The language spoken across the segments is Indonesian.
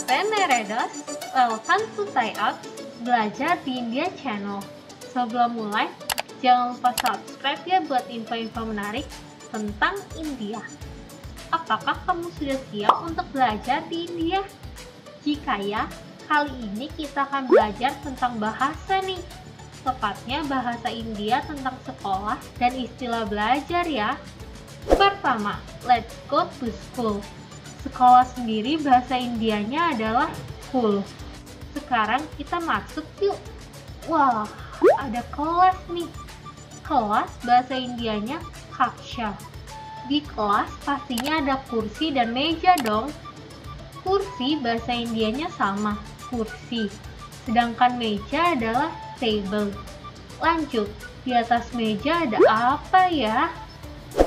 Namaste Neredos, welcome to Thai Up, belajar di India Channel. Sebelum mulai, jangan lupa subscribe ya buat info-info menarik tentang India. Apakah kamu sudah siap untuk belajar di India? Jika ya, kali ini kita akan belajar tentang bahasa nih. Tepatnya bahasa India tentang sekolah dan istilah belajar ya. Pertama, let's go to school. Sekolah sendiri bahasa Indianya adalah school. Sekarang kita masuk yuk. Wah, ada kelas nih. Kelas bahasa Indianya kaksha. Di kelas pastinya ada kursi dan meja dong. Kursi bahasa Indianya sama, kursi. Sedangkan meja adalah table. Lanjut, di atas meja ada apa ya?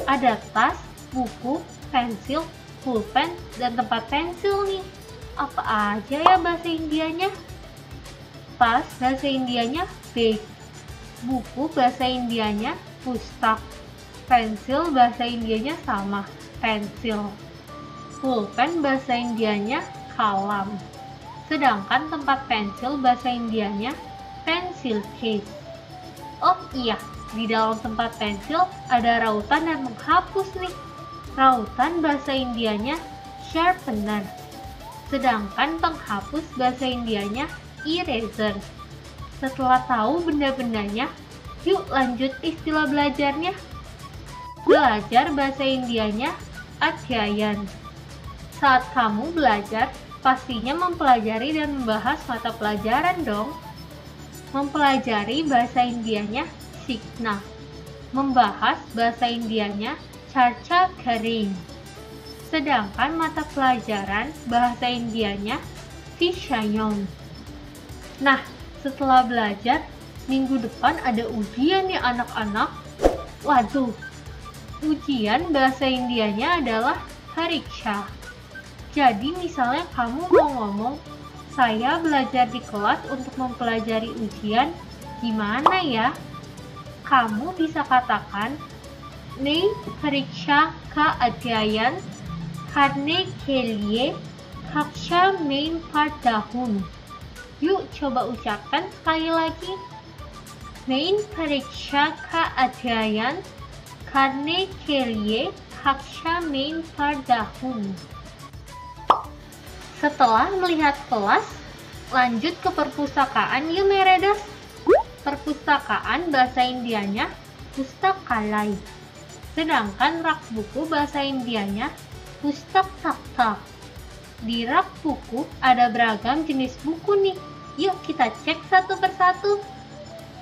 Ada tas, buku, pensil, pulpen, dan tempat pensil nih. Apa aja ya bahasa Indianya? Tas bahasa Indianya bag. Buku bahasa Indianya pustak. Pensil bahasa Indianya sama, pensil. Pulpen bahasa Indianya kalam. Sedangkan tempat pensil bahasa Indianya pensil case. Oh iya, di dalam tempat pensil ada rautan dan menghapus nih. Rautan bahasa Indianya sharpener. Sedangkan penghapus bahasa Indianya eraser. Setelah tahu benda-bendanya, yuk lanjut istilah belajarnya. Belajar bahasa Indianya adhyayan. Saat kamu belajar, pastinya mempelajari dan membahas mata pelajaran dong. Mempelajari bahasa Indianya sikna. Membahas bahasa Indianya Charcha Kering. Sedangkan mata pelajaran bahasa Indianya Vishayon. Nah, setelah belajar, minggu depan ada ujian ya anak-anak. Waduh, ujian bahasa Indianya adalah Pariksha. Jadi misalnya kamu mau ngomong, saya belajar di kelas untuk mempelajari ujian, gimana ya? Kamu bisa katakan, नहीं परीक्षा का अध्ययन करने के लिए कक्षा में पढ़ता हूँ. Yuk coba ucapkan sekali lagi. Main परीक्षा का अध्ययन करने के लिए कक्षा में पढ़ता हूँ. Setelah melihat kelas, lanjut ke perpustakaan yuk Meredas. Perpustakaan bahasa Indianya pustakalai. Sedangkan rak buku bahasa Indianya pustak takta. Di rak buku ada beragam jenis buku nih. Yuk kita cek satu persatu.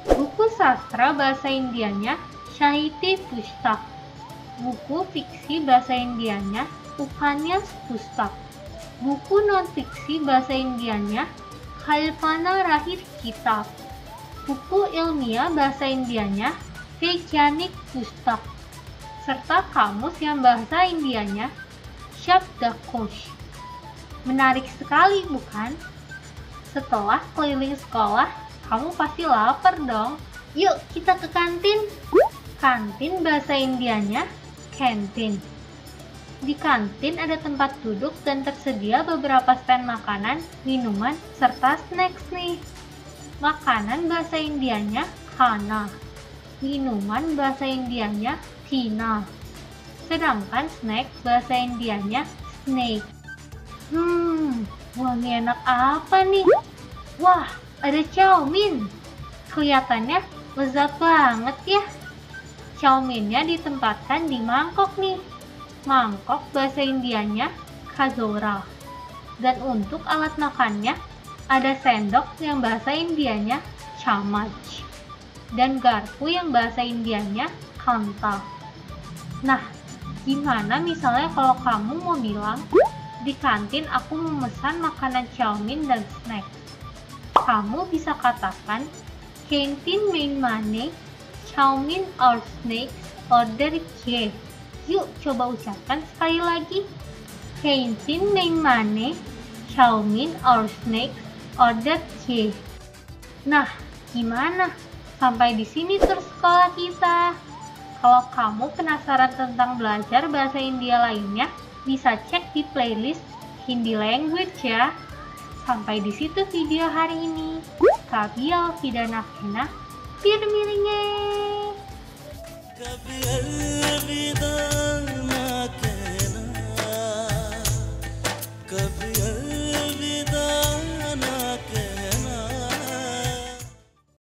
Buku sastra bahasa Indianya Shahiti Pustak. Buku fiksi bahasa Indianya Upanyas Pustak. Buku non-fiksi bahasa Indianya Kalpana Rahir Kitab. Buku ilmiah bahasa Indianya Vejanic Pustak serta kamus yang bahasa Indianya Shabdakosh. Menarik sekali bukan? Setelah keliling sekolah, kamu pasti lapar dong. Yuk kita ke kantin. Kantin bahasa Indianya kantin. Di kantin ada tempat duduk dan tersedia beberapa stand makanan, minuman, serta snacks nih. Makanan bahasa Indianya khana. Minuman bahasa Indianya Tina. Sedangkan snack bahasa Indianya snake. Hmm, wangi enak apa nih? Wah, ada chowmin. Kelihatannya lezat banget ya. Chowminnya ditempatkan di mangkok nih. Mangkok bahasa Indianya kazora. Dan untuk alat makannya, ada sendok yang bahasa Indianya chamach. Dan garpu yang bahasa Indianya kanta. Nah, gimana misalnya kalau kamu mau bilang, di kantin aku memesan makanan chowmin dan snack. Kamu bisa katakan, kantin main mane, chowmin or snacks order ke. Yuk coba ucapkan sekali lagi. Kantin main mane, chowmin or snacks order ke. Nah, gimana? Sampai di sini tur sekolah kita. Kalau kamu penasaran tentang belajar bahasa India lainnya, bisa cek di playlist Hindi Language ya. Sampai di situ video hari ini. Kabial Vidana Kena, Pir